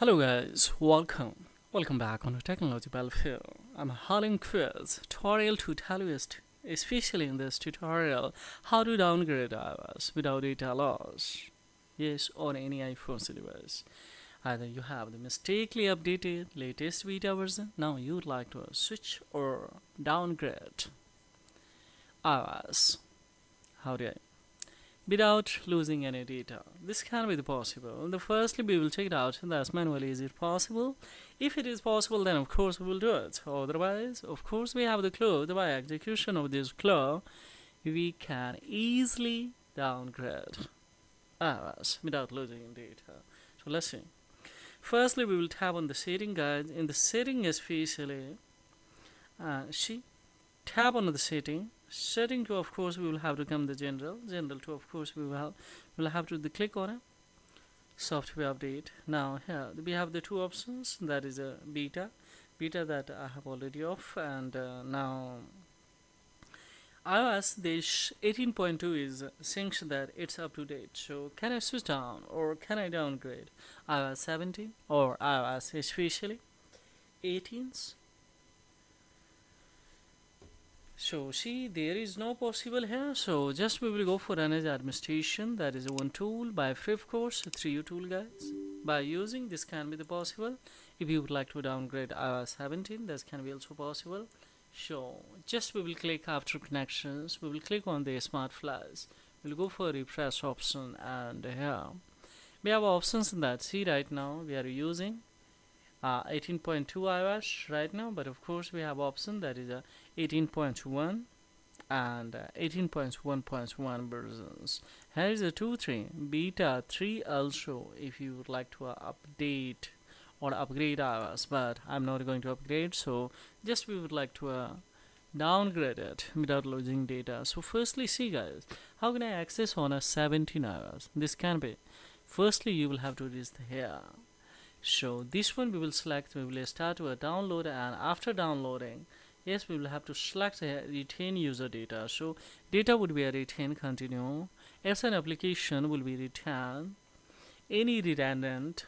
Hello guys, welcome. Welcome back on the Technology Battlefield. I'm Harlan Quiz, tutorial to tell you especially in this tutorial how to downgrade iOS without data loss. Yes, on any iPhone device. Either you have the mistakenly updated latest beta version, now you'd like to switch or downgrade iOS. How do I without losing any data. This can be possible. The firstly we will check it out that's manually is it possible. If it is possible then of course we will do it. Otherwise of course we have the clue that by execution of this clue we can easily downgrade iOS without losing data. So let's see. Firstly we will tap on the setting guide. In the setting especially uh, see tap on the setting setting to of course we will have to come the general general to of course we will have, will have to the click on it software update. Now here we have the two options. That is a beta beta that I have already off and uh, now iOS this 18.2 is syncs that it's up to date. So can I switch down or can I downgrade iOS 17 or iOS especially 18s so see there is no possible here so just we will go for another administration. That is one tool by free course 3u tool guys. By using this can be the possible. If you would like to downgrade iOS 17 this can be also possible. So just we will click after connections. We will click on the smart flash. We'll go for refresh option and here. We have options in that. See right now we are using uh, 18.2 iOS right now but of course we have option that is a 18.1 and uh, 18.1.1 versions. Here is a 2 3 beta 3 also if you would like to uh, update or upgrade iOS but I'm not going to upgrade so just we would like to uh, downgrade it without losing data. So firstly see guys how can I access on a 17 iOS this can be. Firstly you will have to reach here so this one we will select we will start with download and after downloading yes we will have to select retain user data. So data would be a retain continue as an application will be retain any redundant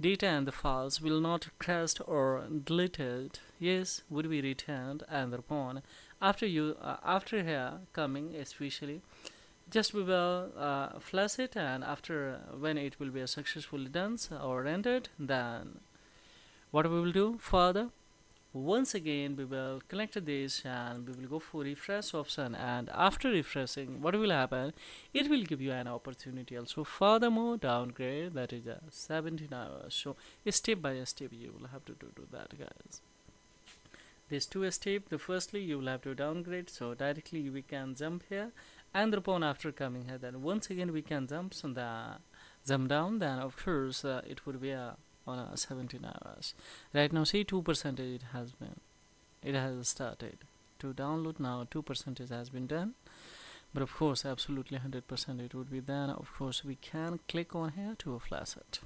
data and the files will not crashed or deleted. Yes would be retained and thereupon after you uh, after here coming especially just we will uh, flash it and after uh, when it will be successfully done or rendered then what we will do? Further once again we will connect this and we will go for refresh option. And after refreshing what will happen? It will give you an opportunity also. Furthermore downgrade that is a 17 iOS. So step by step you will have to do, do that guys. There's two steps the firstly you will have to downgrade. So directly we can jump here and upon after coming here then once again we can jump so the jump down then of course uh, it would be a, on a 17 iOS. Right now see 2 percentage it has been it has started to download. Now 2 percentage has been done. But of course absolutely 100 percent it would be then of course we can click on here to a flash it.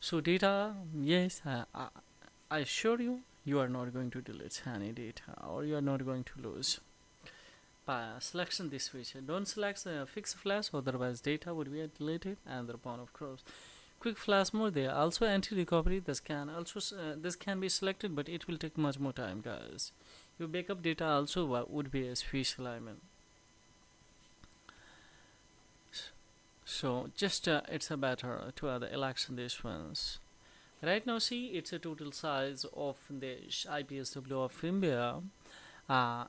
So data yes I, I, assure you you are not going to delete any data or you are not going to lose selection this feature don't select the fixed flash otherwise data would be deleted and thereupon of course quick flash mode there. Also anti-recovery this can also uh, this can be selected but it will take much more time guys. Your backup data also would be a I mean so just uh, it's a better to other election this ones. Right now see it's a total size of the IPSW of firmware uh,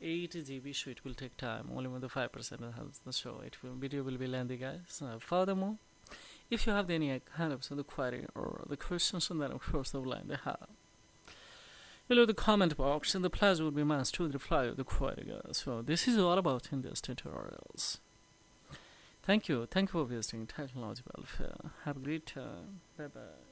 8 GB so it will take time. Only when the 5% has the show. It will video will be lengthy guys. Uh, furthermore if you have any kind of the query or the questions then of course the line they have. Below the comment box and the pleasure would be mine to reply the query guys. So this is all about in this tutorials. Thank you. Thank you for visiting technology welfare. Have a great time. Bye bye